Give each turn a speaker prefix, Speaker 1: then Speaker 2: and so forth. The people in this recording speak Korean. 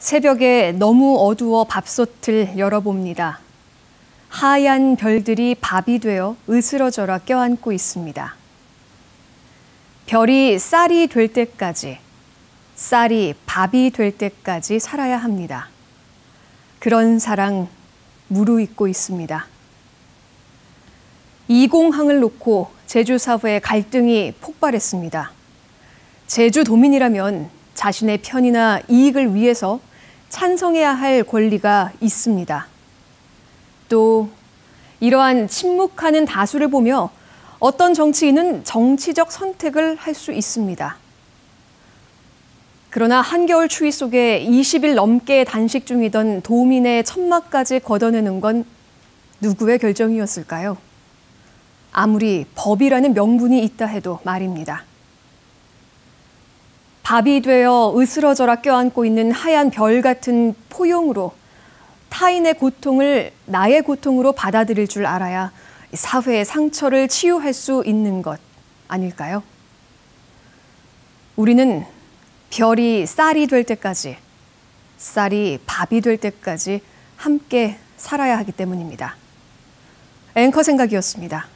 Speaker 1: 새벽에 너무 어두워 밥솥을 열어봅니다. 하얀 별들이 밥이 되어 으스러져라 껴안고 있습니다. 별이 쌀이 될 때까지, 쌀이 밥이 될 때까지 살아야 합니다. 그런 사랑 무르익고 있습니다. 이공항을 놓고 제주 사회에 갈등이 폭발했습니다. 제주도민이라면 자신의 편이나 이익을 위해서 찬성해야 할 권리가 있습니다. 또 이러한 침묵하는 다수를 보며 어떤 정치인은 정치적 선택을 할 수 있습니다. 그러나 한겨울 추위 속에 20일 넘게 단식 중이던 도민의 천막까지 걷어내는 건 누구의 결정이었을까요? 아무리 법이라는 명분이 있다 해도 말입니다. 밥이 되어 으스러져라 껴안고 있는 하얀 별 같은 포용으로 타인의 고통을 나의 고통으로 받아들일 줄 알아야 사회의 상처를 치유할 수 있는 것 아닐까요? 우리는 별이 쌀이 될 때까지, 쌀이 밥이 될 때까지 함께 살아야 하기 때문입니다. 앵커 생각이었습니다.